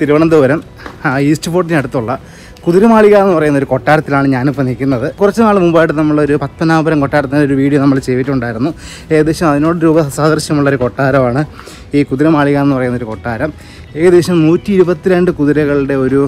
Thiruvananthapuram east ഫോർട്ടിനടുത്തുള്ള Kuthiramalika എന്ന് പറയുന്ന ഒരു കൊട്ടാരത്തിലാണ് ഞാനിപ്പോൾ നിൽക്കുന്നത്. കുറച്ച് നാൾ മുമ്പായിട്ട് നമ്മളൊരു പത്മനാഭപുരം കൊട്ടാരത്തിന്റെ ഒരു വീഡിയോ നമ്മൾ ചെയ്തിട്ടുണ്ടായിരുന്നു. ഏകദേശം അതിനോട് രൂപ സാദൃശ്യമുള്ളൊരു കൊട്ടാരമാണ് ഈ കുതിരമാളിക എന്ന് പറയുന്ന ഒരു കൊട്ടാരം. ഏകദേശം നൂറ്റി ഇരുപത്തിരണ്ട് കുതിരകളുടെ ഒരു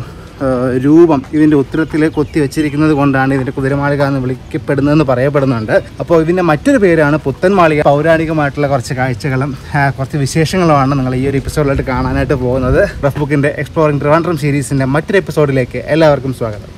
രൂപം ഇതിന്റെ ഉത്തരത്തിൽ കൊത്തി വെച്ചിരിക്കുന്നത് കൊണ്ടാണ് ഇതിന്റെ കുതിരമാളിക എന്ന് വിളിക്കപ്പെടുന്നതെന്ന് പറയപ്പെടുന്നുണ്ട്. അപ്പോൾ ഇതിന്റെ മറ്റൊരു പേരാണ് പുത്തൻ മാളിക. പൗരാണികമായിട്ടുള്ള കുറച്ച് കാഴ്ചകളും കുറച്ച് വിശേഷങ്ങളുമാണ് നിങ്ങൾ ഈ ഒരു എപ്പിസോഡിലായിട്ട് കാണാനായിട്ട് പോകുന്നത്. റഫ് ബുക്കിന്റെ എക്സ്പ്ലോറിംഗ് ട്രിവാൻഡ്രം സീരീസിന്റെ മറ്റൊരു എപ്പിസോഡിലേക്ക് എല്ലാവർക്കും സ്വാഗതം.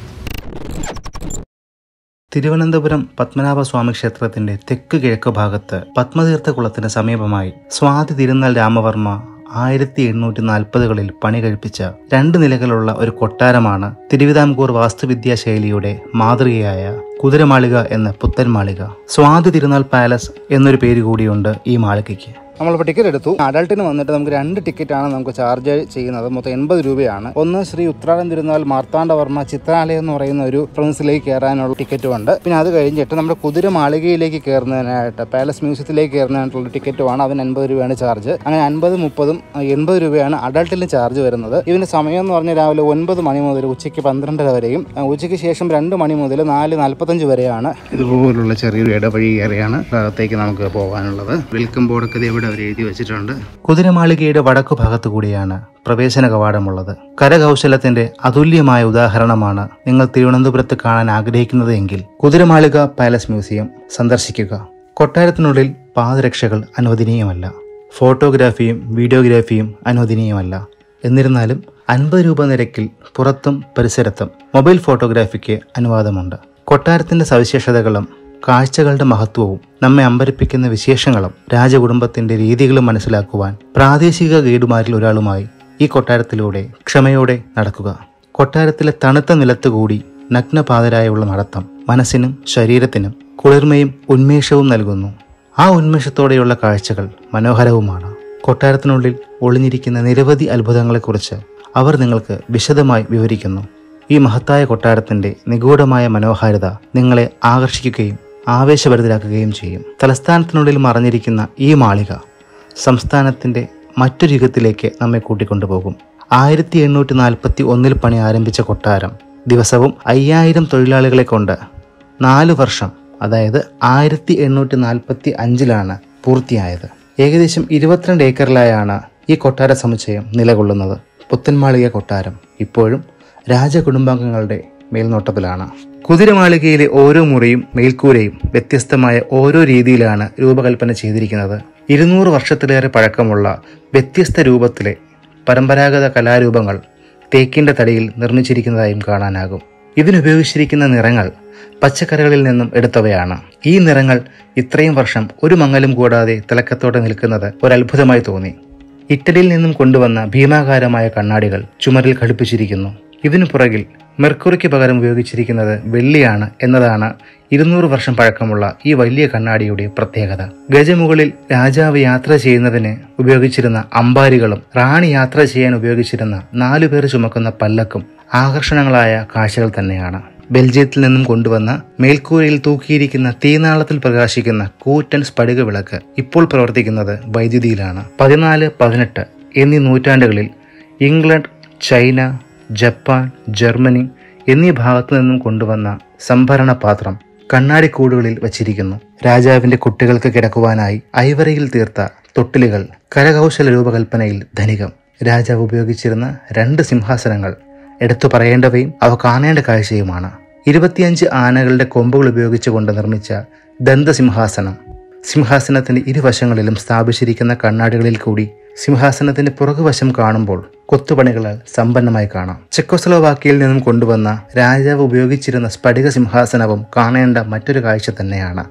തിരുവനന്തപുരം പത്മനാഭ സ്വാമി ക്ഷേത്രത്തിന്റെ തെക്ക് കിഴക്ക് ഭാഗത്ത് പത്മതീർത്ഥ കുളത്തിന് സമീപമായി സ്വാതി തിരുനാൾ രാമവർമ്മ ആയിരത്തി എണ്ണൂറ്റി നാൽപ്പതുകളിൽ പണി കഴിപ്പിച്ച രണ്ട് നിലകളുള്ള ഒരു കൊട്ടാരമാണ് തിരുവിതാംകൂർ വാസ്തുവിദ്യാ ശൈലിയുടെ മാതൃകയായ കുതിരമാളിക എന്ന പുത്തൻ മാളിക സ്വാതി തിരുനാൾ പാലസ് എന്നൊരു പേര് കൂടിയുണ്ട് ഈ മാളികയ്ക്ക്. നമ്മളിപ്പോൾ ടിക്കറ്റ് എടുത്തു. അഡൾട്ടിന് വന്നിട്ട് നമുക്ക് രണ്ട് ടിക്കറ്റാണ് നമുക്ക് ചാർജ് ചെയ്യുന്നത്. മൊത്തം എൺപത് രൂപയാണ്. ഒന്ന് ശ്രീ ഉത്രാടം തിരുനാൾ മാർത്താണ്ഡവർമ്മ ചിത്രാലയം എന്ന് പറയുന്ന ഒരു പ്രിൻസിലേക്ക് കയറാനുള്ള ടിക്കറ്റും ഉണ്ട്. പിന്നെ അത് കഴിഞ്ഞിട്ട് നമ്മുടെ കുതിര മാളികയിലേക്ക് കയറുന്നതിനായിട്ട് പാലസ് മ്യൂസിയത്തിലേക്ക് കയറുന്നതിനായിട്ടുള്ള ടിക്കറ്റുമാണ് അതിന് അൻപത് രൂപയാണ് ചാർജ് അങ്ങനെ അൻപത് മുപ്പതും എൺപത് രൂപയാണ് അഡൾട്ടിന് ചാർജ് വരുന്നത്. ഇതിന്റെ സമയം എന്ന് പറഞ്ഞാൽ രാവിലെ ഒൻപത് മണി മുതൽ ഉച്ചയ്ക്ക് പന്ത്രണ്ടര വരെയും ഉച്ചയ്ക്ക് ശേഷം രണ്ട് മണി മുതൽ നാല് നാൽപ്പത്തഞ്ച് വരെയാണ്. ഇതുപോലുള്ള ചെറിയൊരു ഇടവഴി കയറിയാണ് അകത്തേക്ക് നമുക്ക് പോകാനുള്ളത്. വെൽക്കം ബോർഡൊക്കെ ഇവിടെ അവർ എഴുതി വെച്ചിട്ടുണ്ട്. കുതിരമാളികയുടെ വടക്കു ഭാഗത്തു കൂടിയാണ് പ്രവേശന കവാടമുള്ളത്. കരകൗശലത്തിന്റെ അതുല്യമായ ഉദാഹരണമാണ് നിങ്ങൾ തിരുവനന്തപുരത്ത് കാണാൻ ആഗ്രഹിക്കുന്നത് എങ്കിൽ കുതിരമാളിക പാലസ് മ്യൂസിയം സന്ദർശിക്കുക. കൊട്ടാരത്തിനുള്ളിൽ പാദരക്ഷകൾ അനുവദനീയമല്ല. ഫോട്ടോഗ്രാഫിയും വീഡിയോഗ്രാഫിയും അനുവദനീയമല്ല. എന്നിരുന്നാലും അൻപത് രൂപ നിരക്കിൽ പുറത്തും പരിസരത്തും മൊബൈൽ ഫോട്ടോഗ്രാഫിക്ക് അനുവാദമുണ്ട്. കൊട്ടാരത്തിന്റെ സവിശേഷതകളും കാഴ്ചകളുടെ മഹത്വവും നമ്മെ അമ്പരിപ്പിക്കുന്ന വിശേഷങ്ങളും രാജകുടുംബത്തിന്റെ രീതികളും മനസ്സിലാക്കുവാൻ പ്രാദേശിക ഗൈഡുമാരിൽ ഒരാളുമായി ഈ കൊട്ടാരത്തിലൂടെ ക്ഷമയോടെ നടക്കുക. കൊട്ടാരത്തിലെ തണുത്ത നിലത്തുകൂടി നഗ്നപാതരായുള്ള നടത്തം മനസ്സിനും ശരീരത്തിനും കുളിർമയും ഉന്മേഷവും നൽകുന്നു. ആ ഉന്മേഷത്തോടെയുള്ള കാഴ്ചകൾ മനോഹരവുമാണ്. കൊട്ടാരത്തിനുള്ളിൽ ഒളിഞ്ഞിരിക്കുന്ന നിരവധി അത്ഭുതങ്ങളെക്കുറിച്ച് അവർ നിങ്ങൾക്ക് വിശദമായി വിവരിക്കുന്നു. ഈ മഹത്തായ കൊട്ടാരത്തിന്റെ നിഗൂഢമായ മനോഹാരിത നിങ്ങളെ ആകർഷിക്കുകയും ആവേശഭരിതരാക്കുകയും ചെയ്യും. തലസ്ഥാനത്തിനുള്ളിൽ മറഞ്ഞിരിക്കുന്ന ഈ മാളിക സംസ്ഥാനത്തിന്റെ മറ്റൊരു യുഗത്തിലേക്ക് നമ്മെ കൂട്ടിക്കൊണ്ടുപോകും. ആയിരത്തി എണ്ണൂറ്റി നാൽപ്പത്തി ഒന്നിൽ പണി ആരംഭിച്ച കൊട്ടാരം ദിവസവും അയ്യായിരം തൊഴിലാളികളെ കൊണ്ട് നാല് വർഷം അതായത് ആയിരത്തി എണ്ണൂറ്റി നാൽപ്പത്തി അഞ്ചിലാണ് പൂർത്തിയായത്. ഏകദേശം ഇരുപത്തിരണ്ട് ഏക്കറിലായാണ് ഈ കൊട്ടാര സമുച്ചയം നിലകൊള്ളുന്നത്. പുത്തൻമാളിക കൊട്ടാരം ഇപ്പോഴും രാജകുടുംബാംഗങ്ങളുടെ മേൽനോട്ടത്തിലാണ്. കുതിരമാളികയിലെ ഓരോ മുറിയും മേൽക്കൂരയും വ്യത്യസ്തമായ ഓരോ രീതിയിലാണ് രൂപകൽപ്പന ചെയ്തിരിക്കുന്നത്. ഇരുന്നൂറ് വർഷത്തിലേറെ പഴക്കമുള്ള വ്യത്യസ്ത രൂപത്തിലെ പരമ്പരാഗത കലാരൂപങ്ങൾ തേക്കിന്റെ തടിയിൽ നിർമ്മിച്ചിരിക്കുന്നതായും കാണാനാകും. ഇതിനുപയോഗിച്ചിരിക്കുന്ന നിറങ്ങൾ പച്ചക്കറികളിൽ നിന്നും എടുത്തവയാണ്. ഈ നിറങ്ങൾ ഇത്രയും വർഷം ഒരു മങ്ങലും കൂടാതെ തിളക്കത്തോടെ നിൽക്കുന്നത് ഒരത്ഭുതമായി തോന്നി. ഇറ്റലിയിൽ നിന്നും കൊണ്ടുവന്ന ഭീമാകാരമായ കണ്ണാടികൾ ചുമരിൽ ഘടിപ്പിച്ചിരിക്കുന്നു. ഇതിനു പുറകിൽ മെർക്കുറിക്ക് പകരം ഉപയോഗിച്ചിരിക്കുന്നത് വെള്ളിയാണ് എന്നതാണ് ഇരുന്നൂറ് വർഷം പഴക്കമുള്ള ഈ വലിയ കണ്ണാടിയുടെ പ്രത്യേകത. ഗജമുകളിൽ രാജാവ് യാത്ര ചെയ്യുന്നതിന് ഉപയോഗിച്ചിരുന്ന അമ്പാരികളും റാണി യാത്ര ചെയ്യാൻ ഉപയോഗിച്ചിരുന്ന നാലു പേർ ചുമക്കുന്ന പല്ലക്കും ആകർഷണങ്ങളായ കാഴ്ചകൾ തന്നെയാണ്. ബെൽജിയത്തിൽ നിന്നും കൊണ്ടുവന്ന മേൽക്കൂരയിൽ തൂക്കിയിരിക്കുന്ന തീനാളത്തിൽ പ്രകാശിക്കുന്ന കൂറ്റൻ സ്ഫടിക വിളക്ക് ഇപ്പോൾ പ്രവർത്തിക്കുന്നത് വൈദ്യുതിയിലാണ്. പതിനാല് പതിനെട്ട് എന്നീ നൂറ്റാണ്ടുകളിൽ ഇംഗ്ലണ്ട് ചൈന ജപ്പാൻ ജർമ്മനി എന്നീ ഭാഗത്തു നിന്നും കൊണ്ടുവന്ന സംഭരണ പാത്രം കണ്ണാടിക്കൂടുകളിൽ വച്ചിരിക്കുന്നു. രാജാവിന്റെ കുട്ടികൾക്ക് കിടക്കുവാനായി ഐവറിയിൽ തീർത്ത തൊട്ടിലുകൾ കരകൗശല രൂപകൽപ്പനയിൽ ധനികം. രാജാവ് ഉപയോഗിച്ചിരുന്ന രണ്ട് സിംഹാസനങ്ങൾ എടുത്തു പറയേണ്ടവയും അവ കാണേണ്ട കാഴ്ചയുമാണ്. ഇരുപത്തിയഞ്ച് ആനകളുടെ കൊമ്പുകൾ ഉപയോഗിച്ചുകൊണ്ട് നിർമ്മിച്ച ദന്തസിംഹാസനം. സിംഹാസനത്തിന്റെ ഇരുവശങ്ങളിലും സ്ഥാപിച്ചിരിക്കുന്ന കണ്ണാടികളിൽ കൂടി സിംഹാസനത്തിന്റെ പുറകുവശം കാണുമ്പോൾ കൊത്തുപണികളാൽ സമ്പന്നമായി കാണാം. ചെക്കോസ്ലോവാക്കിയയിൽ നിന്നും കൊണ്ടുവന്ന രാജാവ് ഉപയോഗിച്ചിരുന്ന സ്ഫടിക സിംഹാസനവും കാണേണ്ട മറ്റൊരു കാഴ്ച തന്നെയാണ്.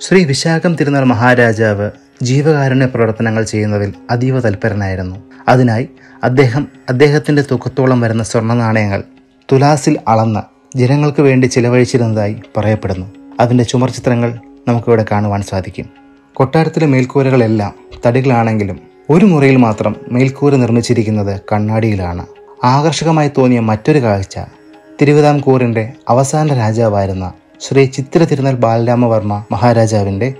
ശ്രീ വിശാഖം തിരുനാൾ മഹാരാജാവ് ജീവകാരുണ്യ പ്രവർത്തനങ്ങൾ ചെയ്യുന്നതിൽ അതീവ തൽപരനായിരുന്നു. അതിനായി അദ്ദേഹം അദ്ദേഹത്തിന്റെ തൂക്കത്തോളം വരുന്ന സ്വർണ നാണയങ്ങൾ തുലാസിൽ അളന്ന് ജനങ്ങൾക്ക് വേണ്ടി ചിലവഴിച്ചിരുന്നതായി പറയപ്പെടുന്നു. അതിന്റെ ചുമർ ചിത്രങ്ങൾ നമുക്കിവിടെ കാണുവാൻ സാധിക്കും. കൊട്ടാരത്തിലെ മേൽക്കൂരകളെല്ലാം തടികളാണെങ്കിലും ഒരു മുറിയിൽ മാത്രം മേൽക്കൂര നിർമ്മിച്ചിരിക്കുന്നത് കണ്ണാടിയിലാണ്. ആകർഷകമായി തോന്നിയ മറ്റൊരു കാഴ്ച തിരുവിതാംകൂറിന്റെ അവസാന രാജാവായിരുന്ന ശ്രീ ചിത്ര തിരുനാൾ ബാലരാമവർമ്മ മഹാരാജാവിന്റെ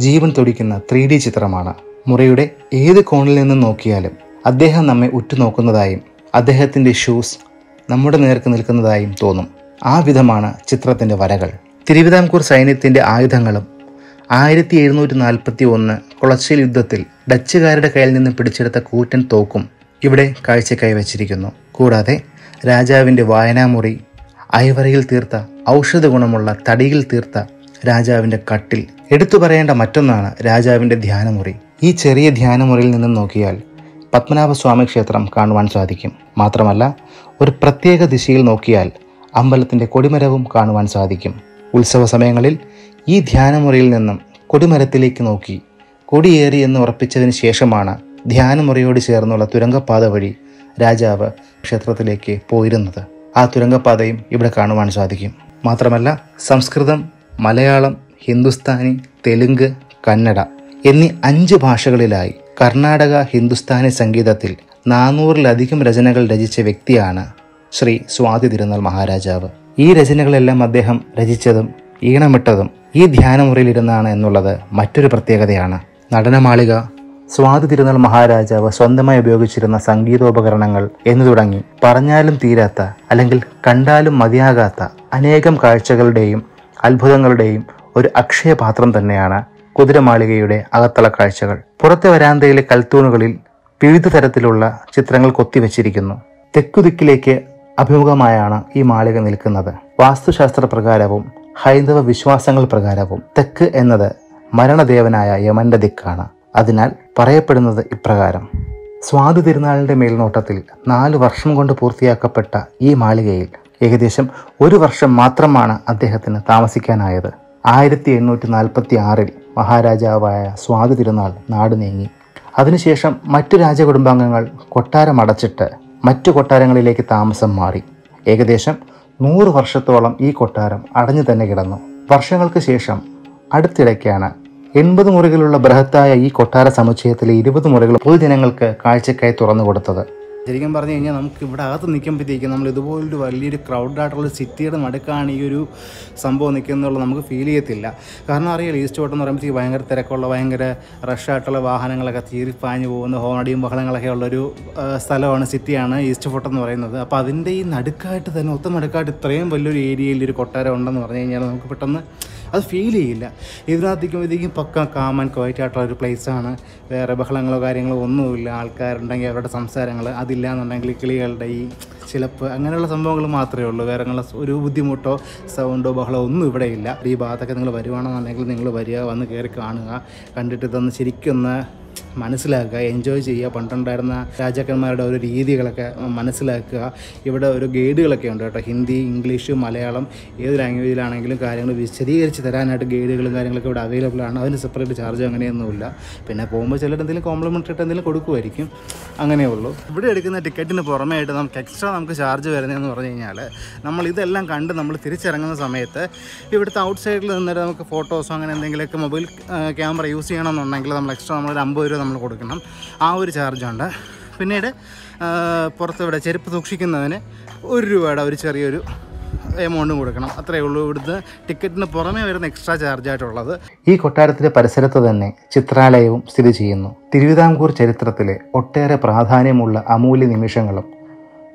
ജീവൻ തുടിക്കുന്ന ത്രീ ഡി ചിത്രമാണ്. മുറിയുടെ ഏത് കോണിൽ നിന്നും നോക്കിയാലും അദ്ദേഹം നമ്മെ ഉറ്റുനോക്കുന്നതായും അദ്ദേഹത്തിന്റെ ഷൂസ് നമ്മുടെ നേർക്ക് നിൽക്കുന്നതായും തോന്നും. ആ വിധമാണ് ചിത്രത്തിന്റെ വരകൾ. തിരുവിതാംകൂർ സൈന്യത്തിന്റെ ആയുധങ്ങളും ആയിരത്തി എഴുന്നൂറ്റി നാൽപ്പത്തി ഒന്ന് കുളച്ചിൽ യുദ്ധത്തിൽ ഡച്ചുകാരുടെ കയ്യിൽ നിന്ന് പിടിച്ചെടുത്ത കൂറ്റൻ തോക്കും ഇവിടെ കാഴ്ചക്കായി വച്ചിരിക്കുന്നു. കൂടാതെ രാജാവിന്റെ വായനാമുറി ഐവറിയിൽ തീർത്ത ഔഷധ ഗുണമുള്ള തടിയിൽ തീർത്ത രാജാവിന്റെ കട്ടിൽ. എടുത്തു പറയേണ്ട മറ്റൊന്നാണ് രാജാവിന്റെ ധ്യാനമുറി. ഈ ചെറിയ ധ്യാനമുറിയിൽ നിന്നും നോക്കിയാൽ പത്മനാഭസ്വാമി ക്ഷേത്രം കാണുവാൻ സാധിക്കും. മാത്രമല്ല ഒരു പ്രത്യേക ദിശയിൽ നോക്കിയാൽ അമ്പലത്തിന്റെ കൊടിമരവും കാണുവാൻ സാധിക്കും. ഉത്സവ സമയങ്ങളിൽ ഈ ധ്യാനമുറിയിൽ നിന്നും കൊടിമരത്തിലേക്ക് നോക്കി കൊടിയേറി എന്ന് ഉറപ്പിച്ചതിന് ശേഷമാണ് ധ്യാനമുറിയോട് ചേർന്നുള്ള തുരങ്കപ്പാത വഴി രാജാവ് ക്ഷേത്രത്തിലേക്ക് പോയിരുന്നത്. ആ തുരങ്കപ്പാതയും ഇവിടെ കാണുവാൻ സാധിക്കും. മാത്രമല്ല സംസ്കൃതം മലയാളം ഹിന്ദുസ്ഥാനി തെലുങ്ക് കന്നഡ എന്നീ അഞ്ച് ഭാഷകളിലായി കർണാടക ഹിന്ദുസ്ഥാനി സംഗീതത്തിൽ നാനൂറിലധികം രചനകൾ രചിച്ച വ്യക്തിയാണ് ശ്രീ സ്വാതി തിരുനാൾ മഹാരാജാവ്. ഈ രചനകളെല്ലാം അദ്ദേഹം രചിച്ചതും ഈണമിട്ടതും ഈ ധ്യാനമുറിയിലിരുന്നാണ് എന്നുള്ളത് മറ്റൊരു പ്രത്യേകതയാണ്. നടനമാളിക സ്വാതി തിരുനാൾ മഹാരാജാവ് സ്വന്തമായി ഉപയോഗിച്ചിരുന്ന സംഗീതോപകരണങ്ങൾ എന്നു തുടങ്ങി. പറഞ്ഞാലും തീരാത്ത അല്ലെങ്കിൽ കണ്ടാലും മതിയാകാത്ത അനേകം കാഴ്ചകളുടെയും അത്ഭുതങ്ങളുടെയും ഒരു അക്ഷയപാത്രം തന്നെയാണ് കുതിരമാളികയുടെ അകത്തള കാഴ്ചകൾ. പുറത്തെ വരാന്തയിലെ കൽത്തൂണുകളിൽ വിവിധ തരത്തിലുള്ള ചിത്രങ്ങൾ കൊത്തിവെച്ചിരിക്കുന്നു. തെക്കുദിക്കിലേക്ക് അഭിമുഖമായാണ് ഈ മാളിക നിൽക്കുന്നത്. വാസ്തുശാസ്ത്ര പ്രകാരവും ഹൈന്ദവ വിശ്വാസങ്ങൾ പ്രകാരവും തെക്ക് എന്നത് മരണദേവനായ യമന്റെ ദിക്കാണ്. അതിനാൽ പറയപ്പെടുന്നത് ഇപ്രകാരം. സ്വാതി തിരുനാളിന്റെ മേൽനോട്ടത്തിൽ നാല് വർഷം കൊണ്ട് പൂർത്തിയാക്കപ്പെട്ട ഈ മാളികയിൽ ഏകദേശം ഒരു വർഷം മാത്രമാണ് അദ്ദേഹത്തിന് താമസിക്കാനായത്. ആയിരത്തി എണ്ണൂറ്റി നാൽപ്പത്തി ആറിൽ മഹാരാജാവായ സ്വാതി തിരുനാൾ നാട് നീങ്ങി. അതിനുശേഷം മറ്റു രാജകുടുംബാംഗങ്ങൾ കൊട്ടാരം അടച്ചിട്ട് മറ്റു കൊട്ടാരങ്ങളിലേക്ക് താമസം മാറി. ഏകദേശം നൂറ് വർഷത്തോളം ഈ കൊട്ടാരം അടഞ്ഞു തന്നെ കിടന്നു. വർഷങ്ങൾക്ക് ശേഷം അടുത്തിടയ്ക്കാണ് എൺപത് മുറികളുള്ള ബൃഹത്തായ ഈ കൊട്ടാര സമുച്ചയത്തിലെ ഇരുപത് മുറികൾ പൊതുജനങ്ങൾക്ക് കാഴ്ചക്കായി തുറന്നു കൊടുത്തത്. ശരിക്കും പറഞ്ഞു കഴിഞ്ഞാൽ നമുക്ക് ഇവിടെ അകത്ത് നിൽക്കുമ്പോഴത്തേക്കും നമ്മൾ ഇതുപോലൊരു വലിയൊരു ക്രൗഡായിട്ടുള്ള സിറ്റിയുടെ നടുക്കാണ് ഈ ഒരു സംഭവം നിൽക്കുന്നുള്ളത് നമുക്ക് ഫീൽ ചെയ്യത്തില്ല. കാരണം അറിയാലോ ഈസ്റ്റ് ഓട്ടം എന്ന് പറയുമ്പോഴത്തേക്ക് ഭയങ്കര തിരക്കുള്ള ഭയങ്കര റഷായിട്ടുള്ള വാഹനങ്ങളൊക്കെ ചീറിപ്പാഞ്ഞു പോകുന്ന ഹോണടിയും ബഹളങ്ങളൊക്കെ ഉള്ളൊരു സ്ഥലമാണ് സിറ്റിയാണ് ഈസ്റ്റ് ഫോർട്ട് എന്ന് പറയുന്നത്. അപ്പോൾ അതിന്റെ ഈ നടുക്കായിട്ട് തന്നെ ഒത്ത നടുക്കായിട്ട് ഇത്രയും വലിയൊരു ഏരിയയിൽ ഒരു കൊട്ടാരം ഉണ്ടെന്ന് പറഞ്ഞു കഴിഞ്ഞാൽ നമുക്ക് പെട്ടെന്ന് അത് ഫീൽ ചെയ്യില്ല. ഇതിനകത്തേക്കും പക്ക കാമൻ ക്വയറ്റ് ആയിട്ടുള്ള ഒരു പ്ലേസാണ് വേറെ ബഹളങ്ങളോ കാര്യങ്ങളോ ഒന്നുമില്ല. ആൾക്കാരുണ്ടെങ്കിൽ അവരുടെ സംസാരങ്ങൾ അതില്ല എന്നുണ്ടെങ്കിൽ കിളികളുടെ ഈ ചിലപ്പ് അങ്ങനെയുള്ള സംഭവങ്ങൾ മാത്രമേ ഉള്ളൂ. വേറെ ഒരു ബുദ്ധിമുട്ടോ സൗണ്ടോ ബഹളോ ഒന്നും ഇവിടെ ഇല്ല. ഈ ഭാഗത്തൊക്കെ നിങ്ങൾ വരുവാണെന്നുണ്ടെങ്കിൽ നിങ്ങൾ വരിക വന്ന് കയറി കാണുക കണ്ടിട്ട് ഇതൊന്ന് ശരിക്കൊന്ന് മനസ്സിലാക്കുക എൻജോയ് ചെയ്യുക. പണ്ടുണ്ടായിരുന്ന രാജാക്കന്മാരുടെ ഓരോ രീതികളൊക്കെ മനസ്സിലാക്കുക. ഇവിടെ ഒരു ഗൈഡുകളൊക്കെ ഉണ്ട് കേട്ടോ. ഹിന്ദി ഇംഗ്ലീഷ് മലയാളം ഏത് ലാംഗ്വേജിലാണെങ്കിലും കാര്യങ്ങൾ വിശദീകരിച്ച് തരാനായിട്ട് ഗൈഡുകളും കാര്യങ്ങളൊക്കെ ഇവിടെ അവൈലബിൾ ആണ്. അതിന് സെപ്പറേറ്റ് ചാർജ് അങ്ങനെയൊന്നുമില്ല. പിന്നെ പോകുമ്പോൾ ചിലർ എന്തെങ്കിലും കോംപ്ലിമെന്ററി ആയിട്ട് എന്തെങ്കിലും കൊടുക്കുമായിരിക്കും. അങ്ങനെയേ ഉള്ളൂ. ഇവിടെ എടുക്കുന്ന ടിക്കറ്റിന് പുറമേ ആയിട്ട് നമുക്ക് എക്സ്ട്രാ നമുക്ക് ചാർജ് വരുന്നതെന്ന് പറഞ്ഞു കഴിഞ്ഞാൽ നമ്മൾ ഇതെല്ലാം കണ്ട് നമ്മൾ തിരിച്ചിറങ്ങുന്ന സമയത്ത് ഇവിടുത്തെ ഔട്ട് സൈഡിൽ നിന്നിട്ട് നമുക്ക് ഫോട്ടോസോ അങ്ങനെ എന്തെങ്കിലുമൊക്കെ മൊബൈൽ ക്യാമറ യൂസ് ചെയ്യണമെന്നുണ്ടെങ്കിൽ നമ്മൾ എക്സ്ട്രാ നമ്മളൊരു അമ്പത് രൂപ നമ്മൾ കൊടുക്കണം. ആ ഒരു ചാർജുണ്ട് പിന്നീട് പുറത്തിവിടെ ചെരുപ്പ് സൂക്ഷിക്കുന്നതിന് ഒരു രൂപയുടെ ഒരു ചെറിയൊരു എമൗണ്ടും കൊടുക്കണം. അത്രയേ ഉള്ളൂ ഇവിടുത്തെ ടിക്കറ്റിന് പുറമേ വരുന്ന എക്സ്ട്രാ ചാർജ് ആയിട്ടുള്ളത്. ഈ കൊട്ടാരത്തിന്റെ പരിസരത്ത് തന്നെ ചിത്രാലയവും സ്ഥിതി ചെയ്യുന്നു. തിരുവിതാംകൂർ ചരിത്രത്തിലെ ഒട്ടേറെ പ്രാധാന്യമുള്ള അമൂല്യ നിമിഷങ്ങളും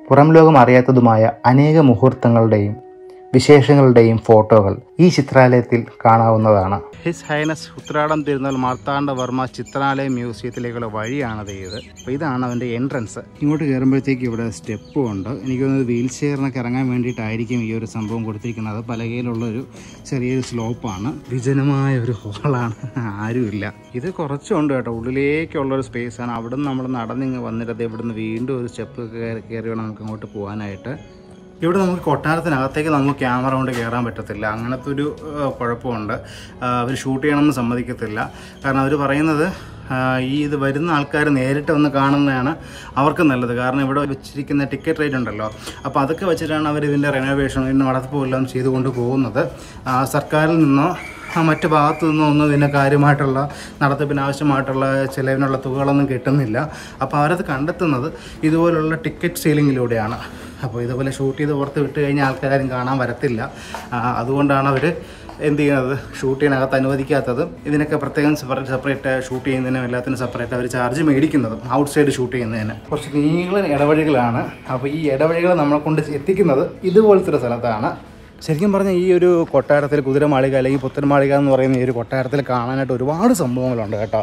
പുറം ലോകം അറിയാത്തതുമായ അനേക മുഹൂർത്തങ്ങളുടെയും വിശേഷങ്ങളുടെയും ഫോട്ടോകൾ ഈ ചിത്രാലയത്തിൽ കാണാവുന്നതാണ്. ഹിസ് ഹൈനസ് ഉത്രാടം തിരുനാൾ മാർത്താണ്ഡവർമ്മ ചിത്രാലയ മ്യൂസിയത്തിലേക്കുള്ള വഴിയാണത് ഇത്. അപ്പോൾ ഇതാണ് അവന്റെ എൻട്രൻസ്. ഇങ്ങോട്ട് കയറുമ്പോഴത്തേക്ക് ഇവിടെ സ്റ്റെപ്പും ഉണ്ട്. എനിക്ക് തോന്നുന്നത് വീൽ ചെയറിനൊക്കെ ഇറങ്ങാൻ വേണ്ടിയിട്ടായിരിക്കും ഈ ഒരു സംഭവം കൊടുത്തിരിക്കുന്നത്. പലകയിലുള്ള ഒരു ചെറിയൊരു സ്ലോപ്പാണ്. വിജനമായ ഒരു ഹോളാണ്. ആരുമില്ല. ഇത് കുറച്ചുണ്ട് കേട്ടോ. ഉള്ളിലേക്കുള്ളൊരു സ്പേസാണ്. അവിടെ നിന്ന് നമ്മൾ നടന്നിങ്ങ് വന്നിട്ട് അത് ഇവിടുന്ന് വീണ്ടും ഒരു സ്റ്റെപ്പ് കയറി വേണം നമുക്ക് അങ്ങോട്ട് പോകാനായിട്ട്. ഇവിടെ നമുക്ക് കൊട്ടാരത്തിനകത്തേക്ക് നമുക്ക് ക്യാമറ കൊണ്ട് കയറാൻ പറ്റത്തില്ല. അങ്ങനത്തെ ഒരു കുഴപ്പമുണ്ട്. അവർ ഷൂട്ട് ചെയ്യണമെന്ന് സമ്മതിക്കത്തില്ല. കാരണം അവർ പറയുന്നത് ഈ ഇത് വരുന്ന ആൾക്കാർ നേരിട്ട് വന്ന് കാണുന്നതാണ് അവർക്ക് നല്ലത്. കാരണം ഇവിടെ വെച്ചിരിക്കുന്ന ടിക്കറ്റ് റേറ്റ് ഉണ്ടല്ലോ. അപ്പോൾ അതൊക്കെ വെച്ചിട്ടാണ് അവർ ഇതിന്റെ റെനോവേഷൻ ഇതിന്റെ നടത്തിപ്പും എല്ലാം ചെയ്തുകൊണ്ട് പോകുന്നത്. സർക്കാരിൽ നിന്നോ മറ്റ് ഭാഗത്തു നിന്നോ ഒന്നും ഇതിന് കാര്യമായിട്ടുള്ള നടത്തിപ്പിന് ആവശ്യമായിട്ടുള്ള ചിലവിനുള്ള തുകകളൊന്നും കിട്ടുന്നില്ല. അപ്പോൾ അവരത് കണ്ടെത്തുന്നത് ഇതുപോലുള്ള ടിക്കറ്റ് സീലിങ്ങിലൂടെയാണ് അപ്പോൾ ഇതുപോലെ ഷൂട്ട് ചെയ്ത് പുറത്ത് വിട്ട് കഴിഞ്ഞാൽ ആൾക്കാരും കാണാൻ വരത്തില്ല. അതുകൊണ്ടാണ് അവർ എന്ത് ചെയ്യുന്നത്? ഷൂട്ട് ചെയ്യാനകത്ത് അനുവദിക്കാത്തതും. ഇതിനൊക്കെ പ്രത്യേകം സെപ്പറേറ്റ് സെപ്പറേറ്റ് ഷൂട്ട് ചെയ്യുന്നതിനും എല്ലാത്തിനും സെപ്പറേറ്റ് അവർ ചാർജ് മേടിക്കുന്നതും ഔട്ട് സൈഡ് ഷൂട്ട് ചെയ്യുന്നതിന്. കുറച്ച് നീളൻ ഇടവഴികളാണ്. അപ്പോൾ ഈ ഇടവഴികൾ നമ്മളെ കൊണ്ട് എത്തിക്കുന്നത് ഇതുപോലത്തെ ഒരു സ്ഥലത്താണ്. ശരിക്കും പറഞ്ഞാൽ ഈ ഒരു കൊട്ടാരത്തിൽ കുതിരമാളിക അല്ലെങ്കിൽ പുത്തൻമാളിക എന്ന് പറയുന്ന ഈ ഒരു കൊട്ടാരത്തിൽ കാണാനായിട്ട് ഒരുപാട് സംഭവങ്ങളുണ്ട് കേട്ടോ.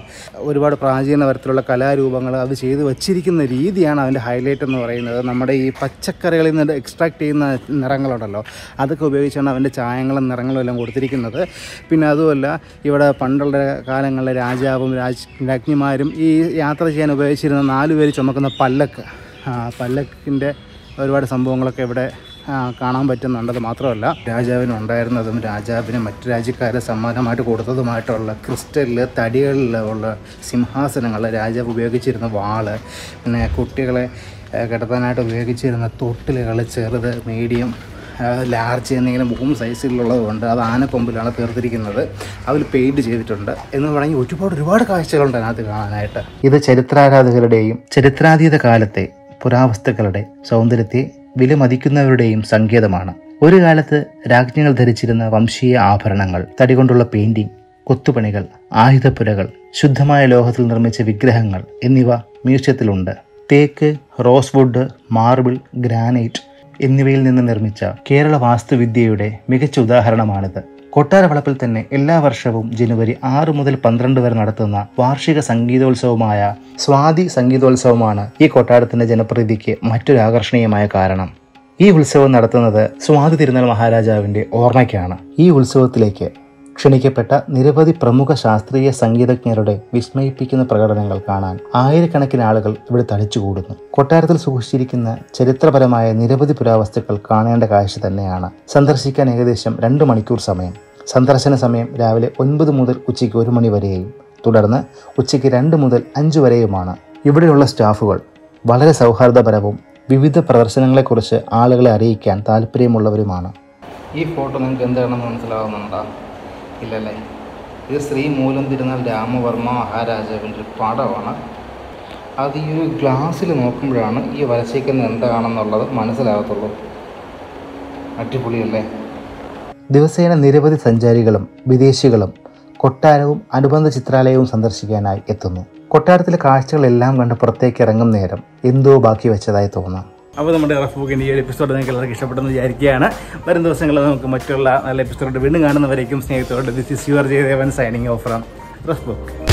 ഒരുപാട് പ്രാചീന തരത്തിലുള്ള കലാരൂപങ്ങൾ അത് ചെയ്ത് വച്ചിരിക്കുന്ന രീതിയാണ് അതിന്റെ ഹൈലൈറ്റ് എന്ന് പറയുന്നത്. നമ്മുടെ ഈ പച്ചക്കറികളിൽ നിന്ന് എക്സ്ട്രാക്ട് ചെയ്യുന്ന നിറങ്ങളുണ്ടല്ലോ അതൊക്കെ ഉപയോഗിച്ചാണ് അവന്റെ ചായങ്ങളും നിറങ്ങളും എല്ലാം കൊടുത്തിരിക്കുന്നത്. പിന്നെ അതുമല്ല ഇവിടെ പണ്ടുള്ള കാലങ്ങളിലെ രാജാവും രാജ് രാജ്ഞിമാരും ഈ യാത്ര ചെയ്യാൻ ഉപയോഗിച്ചിരുന്ന നാലുപേർ ചുമക്കുന്ന പല്ലക്ക്. പല്ലക്കിന്റെ ഒരുപാട് സംഭവങ്ങളൊക്കെ ഇവിടെ കാണാൻ പറ്റുന്നുണ്ടത് മാത്രമല്ല രാജാവിന് ഉണ്ടായിരുന്നതും രാജാവിന് മറ്റു രാജ്യക്കാരെ സമ്മാനമായിട്ട് കൊടുത്തതുമായിട്ടുള്ള ക്രിസ്റ്റലിൽ തടികളിൽ ഉള്ള സിംഹാസനങ്ങൾ രാജാവ് ഉപയോഗിച്ചിരുന്ന വാൾ പിന്നെ കുട്ടികളെ കിടത്താനായിട്ട് ഉപയോഗിച്ചിരുന്ന തൊട്ടിലുകൾ ചെറുത് മീഡിയം ലാർജ് എന്നിങ്ങനെ മൂന്ന് സൈസിലുള്ളതുകൊണ്ട് അത് ആനക്കൊമ്പിലാണ് തീർത്തിരിക്കുന്നത്. അതിൽ പെയിന്റ് ചെയ്തിട്ടുണ്ട്. എന്ന് പറഞ്ഞ് ഒരുപാട് ഒരുപാട് കാഴ്ചകളുണ്ട് അതിനകത്ത് കാണാനായിട്ട്. ഇത് ചരിത്രാരാധകരുടെയും ചരിത്രാതീത കാലത്തെ പുരാവസ്തുക്കളുടെ സൗന്ദര്യത്തെ വിലമതിക്കുന്നവരുടെയും സങ്കേതമാണ്. ഒരു കാലത്ത് രാജ്ഞികൾ ധരിച്ചിരുന്ന വംശീയ ആഭരണങ്ങൾ തടി കൊണ്ടുള്ള പെയിന്റിംഗ് കൊത്തുപണികൾ ആയുധപ്പുരകൾ ശുദ്ധമായ ലോഹത്തിൽ നിർമ്മിച്ച വിഗ്രഹങ്ങൾ എന്നിവ മ്യൂസിയത്തിലുണ്ട്. തേക്ക് റോസ്വുഡ് മാർബിൾ ഗ്രാനൈറ്റ് എന്നിവയിൽ നിന്ന് നിർമ്മിച്ച കേരള വാസ്തുവിദ്യയുടെ മികച്ച ഉദാഹരണമാണിത്. കൊട്ടാര വളപ്പിൽ തന്നെ എല്ലാ വർഷവും ജനുവരി ആറ് മുതൽ പന്ത്രണ്ട് വരെ നടത്തുന്ന വാർഷിക സംഗീതോത്സവമായ സ്വാതി സംഗീതോത്സവമാണ് ഈ കൊട്ടാരത്തിന്റെ ജനപ്രീതിക്ക് മറ്റൊരു ആകർഷണീയമായ കാരണം. ഈ ഉത്സവം നടത്തുന്നത് സ്വാതി തിരുനാൾ മഹാരാജാവിന്റെ ഓർമ്മയ്ക്കാണ്. ഈ ഉത്സവത്തിലേക്ക് ക്ഷണിക്കപ്പെട്ട നിരവധി പ്രമുഖ ശാസ്ത്രീയ സംഗീതജ്ഞരുടെ വിസ്മയിപ്പിക്കുന്ന പ്രകടനങ്ങൾ കാണാൻ ആയിരക്കണക്കിന് ആളുകൾ ഇവിടെ തടിച്ചുകൂടുന്നു. കൊട്ടാരത്തിൽ സൂക്ഷിച്ചിരിക്കുന്ന ചരിത്രപരമായ നിരവധി പുരാവസ്തുക്കൾ കാണേണ്ട കാഴ്ച തന്നെയാണ്. സന്ദർശിക്കാൻ ഏകദേശം രണ്ട് മണിക്കൂർ സമയം. സന്ദർശന സമയം രാവിലെ ഒൻപത് മുതൽ ഉച്ചയ്ക്ക് ഒരു മണി വരെയും. തുടർന്ന് ഉച്ചയ്ക്ക് രണ്ട് മുതൽ അഞ്ച് വരെയുമാണ്. ഇവിടെയുള്ള സ്റ്റാഫുകൾ വളരെ സൗഹാർദ്ദപരവും വിവിധ പ്രദർശനങ്ങളെക്കുറിച്ച് ആളുകളെ അറിയിക്കാൻ താല്പര്യമുള്ളവരുമാണ്. ഈ ഫോട്ടോ നിങ്ങൾക്ക് എന്താണെന്ന് മനസ്സിലാവുന്നുണ്ടോ? ഇല്ലല്ലേ? ഇത് ശ്രീ മൂലം തിരുനാൾ രാമവർമ്മ മഹാരാജാവിന്റെ ഒരു പടമാണ് അത് ഈ ഒരു ഗ്ലാസ്സിൽ നോക്കുമ്പോഴാണ് ഈ വരച്ചേക്കുന്നത് എന്താണെന്നുള്ളത് മനസ്സിലാകത്തുള്ളൂ. അടിപൊളിയല്ലേ? ദിവസേന നിരവധി സഞ്ചാരികളും വിദേശികളും കൊട്ടാരവും അനുബന്ധ ചിത്രാലയവും സന്ദർശിക്കാനായി എത്തുന്നു. കൊട്ടാരത്തിലെ കാഴ്ചകളെല്ലാം കണ്ട് പുറത്തേക്ക് ഇറങ്ങും നേരം എന്തോ ബാക്കി വെച്ചതായി തോന്നാം. അപ്പോൾ നമ്മുടെ റഫ് ബുക്കിന്റെ ഈ ഒരു എപ്പിസോഡ് നിങ്ങൾക്ക് എല്ലാവർക്കും ഇഷ്ടപ്പെട്ടെന്ന് വിചാരിക്കുകയാണ്. വരും ദിവസങ്ങളിൽ നമുക്ക് മറ്റുള്ള നല്ല എപ്പിസോഡ് വീണ്ടും കാണുന്നവരേക്കും സ്നേഹത്തോടെ this is your Jayadevan signing off from rough book